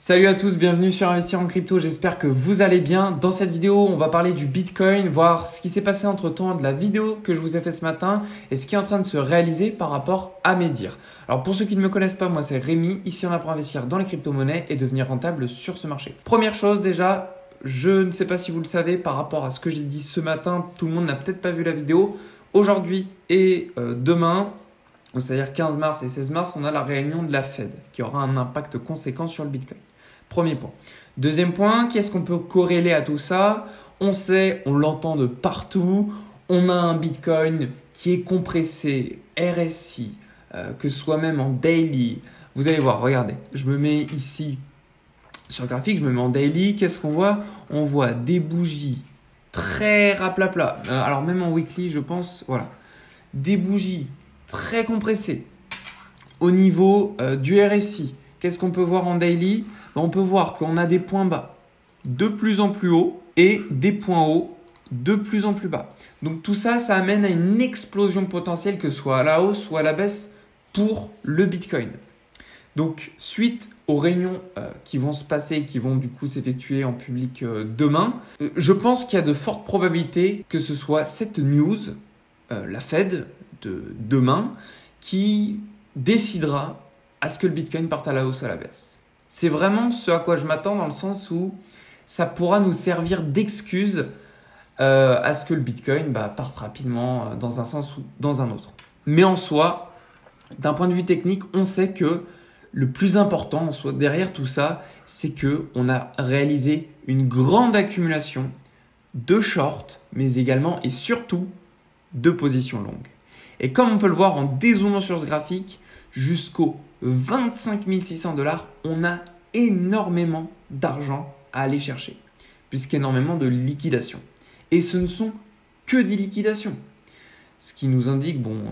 Salut à tous, bienvenue sur Investir en crypto, j'espère que vous allez bien. Dans cette vidéo, on va parler du Bitcoin, voir ce qui s'est passé entre temps de la vidéo que je vous ai fait ce matin et ce qui est en train de se réaliser par rapport à mes dires. Alors pour ceux qui ne me connaissent pas, moi c'est Rémi, ici on apprend à investir dans les crypto-monnaies et devenir rentable sur ce marché. Première chose déjà, je ne sais pas si vous le savez par rapport à ce que j'ai dit ce matin, tout le monde n'a peut-être pas vu la vidéo. Aujourd'hui et euh, demain, c'est-à-dire 15 mars et 16 mars, on a la réunion de la Fed qui aura un impact conséquent sur le Bitcoin. Premier point. Deuxième point, qu'est-ce qu'on peut corréler à tout ça? On sait, on l'entend de partout, on a un Bitcoin qui est compressé, RSI, euh, que ce soit même en daily. Vous allez voir, regardez, je me mets ici sur le graphique, je me mets en daily, qu'est-ce qu'on voit? On voit des bougies très raplapla. Euh, alors même en weekly, je pense, voilà. Des bougies très compressées au niveau euh, du RSI. Qu'est-ce qu'on peut voir en daily? Ben, On peut voir qu'on a des points bas de plus en plus hauts et des points hauts de plus en plus bas. Donc tout ça, ça amène à une explosion potentielle, que ce soit à la hausse ou à la baisse pour le Bitcoin. Donc suite aux réunions euh, qui vont se passer, qui vont du coup s'effectuer en public euh, demain, euh, je pense qu'il y a de fortes probabilités que ce soit cette news, la Fed de demain, qui décidera à ce que le Bitcoin parte à la hausse ou à la baisse. C'est vraiment ce à quoi je m'attends dans le sens où ça pourra nous servir d'excuse euh, à ce que le Bitcoin bah, parte rapidement euh, dans un sens ou dans un autre. Mais en soi, d'un point de vue technique, on sait que le plus important soit derrière tout ça, c'est que on a réalisé une grande accumulation de shorts, mais également et surtout de positions longues. Et comme on peut le voir en dézoomant sur ce graphique, jusqu'au 25 600 dollars, on a énormément d'argent à aller chercher, puisqu'énormément de liquidations. Et ce ne sont que des liquidations. Ce qui nous indique, bon,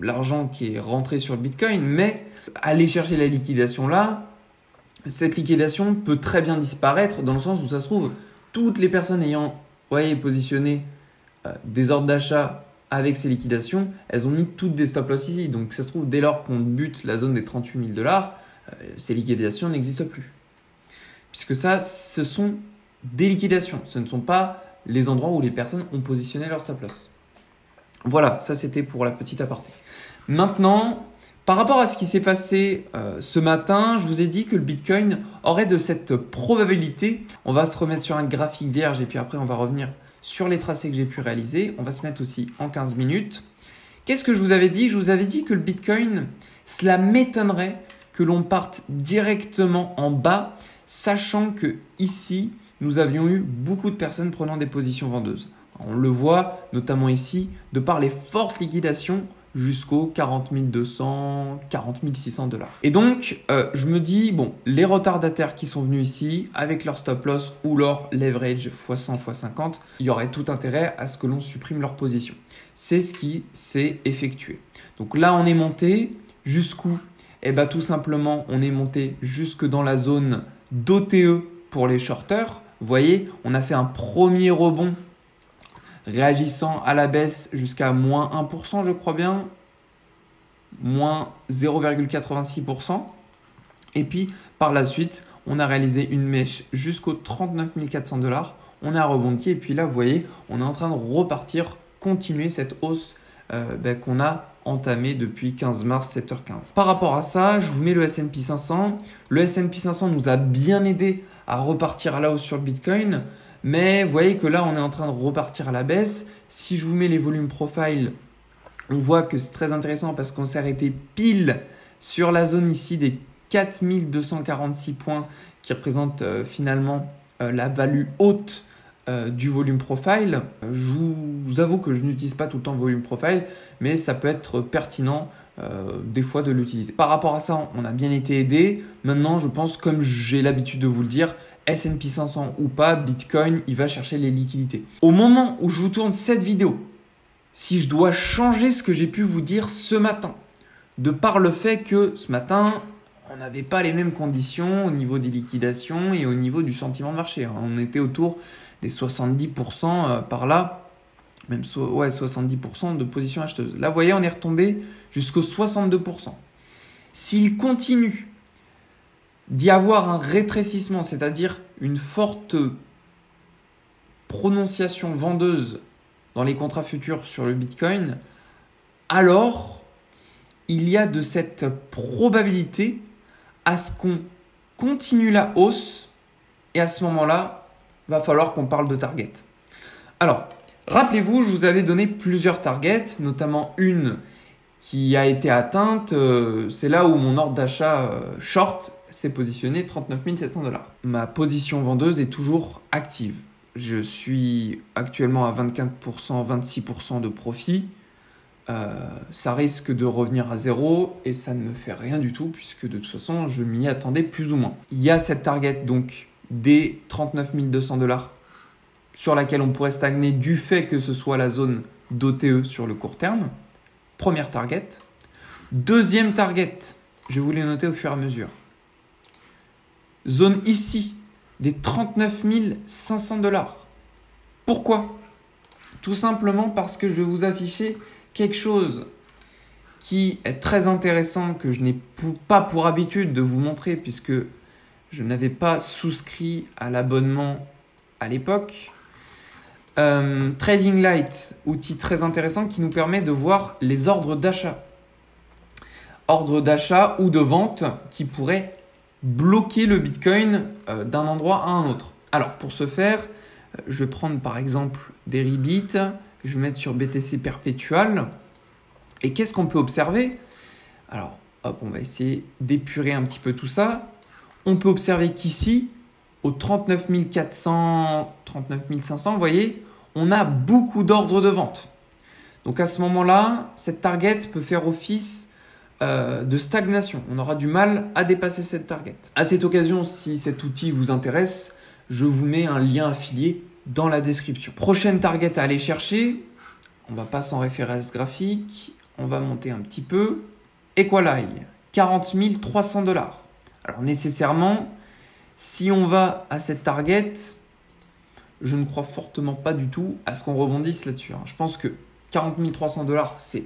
l'argent qui est rentré sur le Bitcoin, mais aller chercher la liquidation là, cette liquidation peut très bien disparaître dans le sens où ça se trouve, toutes les personnes ayant voyez, positionné euh, des ordres d'achat avec ces liquidations, elles ont mis toutes des stop loss ici. Donc ça se trouve, dès lors qu'on bute la zone des 38 000 dollars, euh, ces liquidations n'existent plus. Puisque ça, ce sont des liquidations. Ce ne sont pas les endroits où les personnes ont positionné leur stop loss. Voilà, ça c'était pour la petite aparté. Maintenant, par rapport à ce qui s'est passé euh, ce matin, je vous ai dit que le Bitcoin aurait de cette probabilité. On va se remettre sur un graphique vierge et puis après on va revenir sur les tracés que j'ai pu réaliser. On va se mettre aussi en 15 minutes. Qu'est-ce que je vous avais dit? Je vous avais dit que le Bitcoin, cela m'étonnerait que l'on parte directement en bas, sachant que ici, nous avions eu beaucoup de personnes prenant des positions vendeuses. On le voit notamment ici, de par les fortes liquidations jusqu'aux 40 200, 40 600 dollars. Et donc, euh, je me dis, bon, les retardataires qui sont venus ici, avec leur stop loss ou leur leverage x100, x50, il y aurait tout intérêt à ce que l'on supprime leur position. C'est ce qui s'est effectué. Donc là, on est monté jusqu'où? Eh bien, tout simplement, on est monté jusque dans la zone d'OTE pour les shorters. Voyez, on a fait un premier rebond réagissant à la baisse jusqu'à moins 1%, je crois bien, moins 0,86%. Et puis, par la suite, on a réalisé une mèche jusqu'aux 39 400 dollars. On a rebondi et puis là, vous voyez, on est en train de repartir, continuer cette hausse euh, ben, qu'on a entamée depuis 15 mars 7h15. Par rapport à ça, je vous mets le S&P 500. Le S&P 500 nous a bien aidé à repartir à la hausse sur le Bitcoin. Mais vous voyez que là, on est en train de repartir à la baisse. Si je vous mets les volumes profile, on voit que c'est très intéressant parce qu'on s'est arrêté pile sur la zone ici des 4246 points qui représentent euh, finalement euh, la value haute euh, du volume profile. Je vous avoue que je n'utilise pas tout le temps volume profile, mais ça peut être pertinent des fois de l'utiliser. Par rapport à ça, on a bien été aidé. Maintenant, je pense, comme j'ai l'habitude de vous le dire, S&P 500 ou pas, Bitcoin, il va chercher les liquidités. Au moment où je vous tourne cette vidéo, si je dois changer ce que j'ai pu vous dire ce matin, de par le fait que ce matin, on n'avait pas les mêmes conditions au niveau des liquidations et au niveau du sentiment de marché. Hein. On était autour des 70% euh, par là, même ouais, 70% de position acheteuse. Là, vous voyez, on est retombé jusqu'aux 62%. S'il continue d'y avoir un rétrécissement, c'est-à-dire une forte prononciation vendeuse dans les contrats futurs sur le Bitcoin, alors il y a de cette probabilité à ce qu'on continue la hausse et à ce moment-là, va falloir qu'on parle de target. Alors, rappelez-vous, je vous avais donné plusieurs targets, notamment une qui a été atteinte, euh, c'est là où mon ordre d'achat euh, short s'est positionné 39 700 dollars. Ma position vendeuse est toujours active. Je suis actuellement à 24%, 26% de profit. Euh, ça risque de revenir à zéro et ça ne me fait rien du tout puisque de toute façon je m'y attendais plus ou moins. Il y a cette target donc des 39 200 dollars sur laquelle on pourrait stagner du fait que ce soit la zone d'OTE sur le court terme. Première target. Deuxième target, je vous l'ai noté au fur et à mesure. Zone ici des 39 500 dollars. Pourquoi? Tout simplement parce que je vais vous afficher quelque chose qui est très intéressant que je n'ai pas pour habitude de vous montrer puisque je n'avais pas souscrit à l'abonnement à l'époque. Euh, Trading Light, outil très intéressant qui nous permet de voir les ordres d'achat. Ordres d'achat ou de vente qui pourraient bloquer le Bitcoin euh, d'un endroit à un autre. Alors pour ce faire, euh, je vais prendre par exemple des Rebits, je vais mettre sur BTC perpétual. Et qu'est-ce qu'on peut observer? Alors, hop, on va essayer d'épurer un petit peu tout ça. On peut observer qu'ici, au 39 400, 39 500, vous voyez, on a beaucoup d'ordres de vente. Donc à ce moment-là, cette target peut faire office euh, de stagnation. On aura du mal à dépasser cette target. À cette occasion, si cet outil vous intéresse, je vous mets un lien affilié dans la description. Prochaine target à aller chercher, on va passer en référence graphique, on va monter un petit peu. Equalai, 40 300 dollars. Alors nécessairement, si on va à cette target, je ne crois fortement pas du tout à ce qu'on rebondisse là-dessus. Hein. Je pense que 40 300 dollars, c'est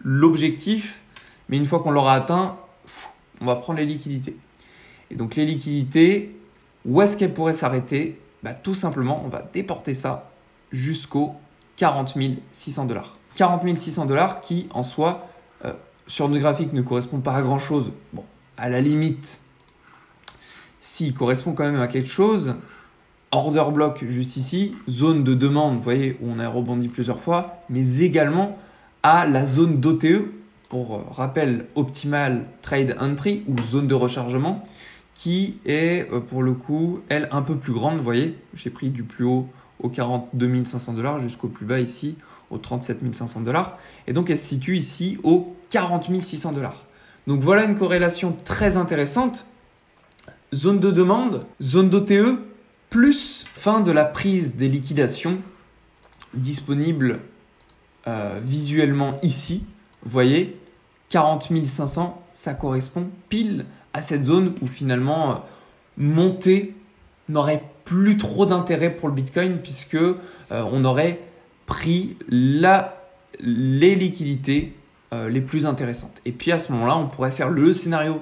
l'objectif, mais une fois qu'on l'aura atteint, on va prendre les liquidités. Et donc les liquidités, où est-ce qu'elles pourraient s'arrêter? Bah, Tout simplement, on va déporter ça jusqu'aux 40 600 dollars. 40 600 dollars qui, en soi, euh, sur notre graphique, ne correspond pas à grand-chose. Bon, à la limite, s'il correspond quand même à quelque chose, order block juste ici, zone de demande, vous voyez, où on a rebondi plusieurs fois, mais également à la zone d'OTE, pour euh, rappel, optimal trade entry ou zone de rechargement, qui est euh, pour le coup, elle, un peu plus grande, vous voyez, j'ai pris du plus haut au 42 500 dollars jusqu'au plus bas ici, au 37 500 dollars, et donc elle se situe ici au 40 600 dollars. Donc voilà une corrélation très intéressante. Zone de demande, zone d'OTE, plus fin de la prise des liquidations disponible euh, visuellement ici. Vous voyez, 40 500, ça correspond pile à cette zone où finalement euh, monter n'aurait plus trop d'intérêt pour le Bitcoin puisque euh, on aurait pris la, les liquidités les plus intéressantes. Et puis à ce moment-là, on pourrait faire le scénario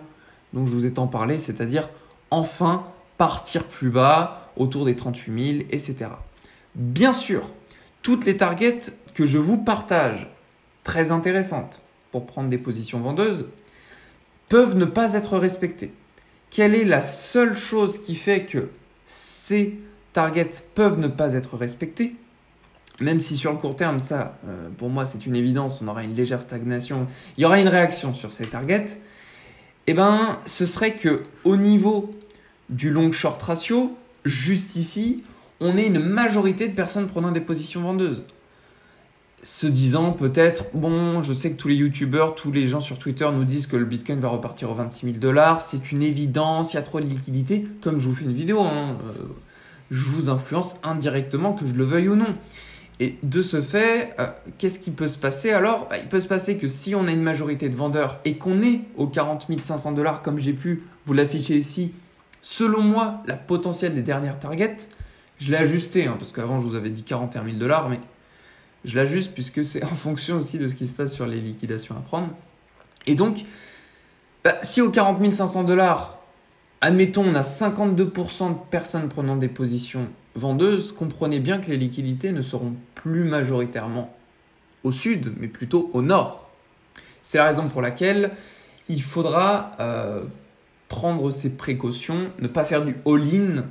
dont je vous ai tant parlé, c'est-à-dire enfin partir plus bas, autour des 38 000, etc. Bien sûr, toutes les targets que je vous partage, très intéressantes pour prendre des positions vendeuses, peuvent ne pas être respectées. Quelle est la seule chose qui fait que ces targets peuvent ne pas être respectés? Même si sur le court terme, ça, euh, pour moi, c'est une évidence, on aura une légère stagnation, il y aura une réaction sur ces targets, eh ben, ce serait que au niveau du long short ratio, juste ici, on est une majorité de personnes prenant des positions vendeuses. Se disant peut-être, bon, je sais que tous les youtubeurs, tous les gens sur Twitter nous disent que le bitcoin va repartir aux 26 000 dollars, c'est une évidence, il y a trop de liquidités, comme je vous fais une vidéo, hein, euh, je vous influence indirectement, que je le veuille ou non. Et de ce fait, euh, qu'est-ce qui peut se passer alors? Bah, Il peut se passer que si on a une majorité de vendeurs et qu'on est aux 40 500 dollars, comme j'ai pu vous l'afficher ici, selon moi, la potentielle des dernières targets, je l'ai ajusté, hein, parce qu'avant je vous avais dit 41 000 dollars, mais je l'ajuste puisque c'est en fonction aussi de ce qui se passe sur les liquidations à prendre. Et donc, bah, si aux 40 500 dollars, admettons, on a 52% de personnes prenant des positions vendeuses, comprenez bien que les liquidités ne seront plus majoritairement au sud, mais plutôt au nord. C'est la raison pour laquelle il faudra euh, prendre ses précautions, ne pas faire du all-in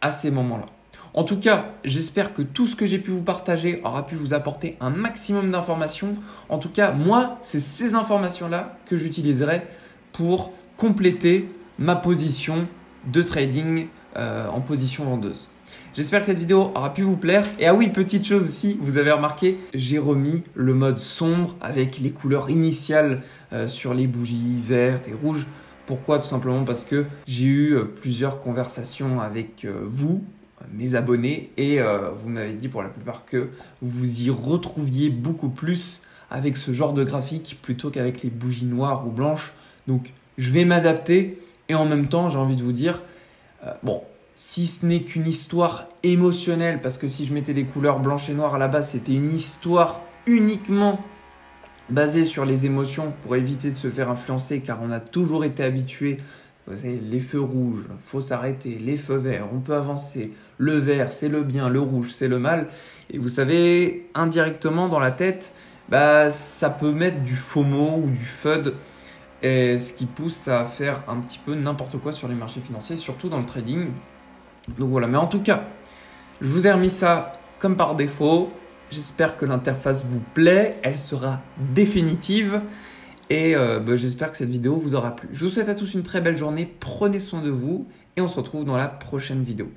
à ces moments-là. En tout cas, j'espère que tout ce que j'ai pu vous partager aura pu vous apporter un maximum d'informations. En tout cas, moi, c'est ces informations-là que j'utiliserai pour compléter ma position de trading euh, en position vendeuse. J'espère que cette vidéo aura pu vous plaire. Et ah oui, petite chose aussi, vous avez remarqué, j'ai remis le mode sombre avec les couleurs initiales euh, sur les bougies vertes et rouges. Pourquoi Tout simplement parce que j'ai eu euh, plusieurs conversations avec vous mes abonnés et euh, vous m'avez dit pour la plupart que vous y retrouviez beaucoup plus avec ce genre de graphique plutôt qu'avec les bougies noires ou blanches. Donc je vais m'adapter et en même temps j'ai envie de vous dire, euh, bon, si ce n'est qu'une histoire émotionnelle, parce que si je mettais des couleurs blanches et noires à la base, c'était une histoire uniquement basée sur les émotions pour éviter de se faire influencer car on a toujours été habitué les feux rouges, faut s'arrêter, les feux verts, on peut avancer, le vert c'est le bien, le rouge c'est le mal. Et vous savez, indirectement dans la tête, bah, ça peut mettre du FOMO ou du FUD, et ce qui pousse à faire un petit peu n'importe quoi sur les marchés financiers, surtout dans le trading. Donc voilà, mais en tout cas, je vous ai remis ça comme par défaut. J'espère que l'interface vous plaît, elle sera définitive. Et euh, bah, j'espère que cette vidéo vous aura plu. Je vous souhaite à tous une très belle journée, prenez soin de vous et on se retrouve dans la prochaine vidéo.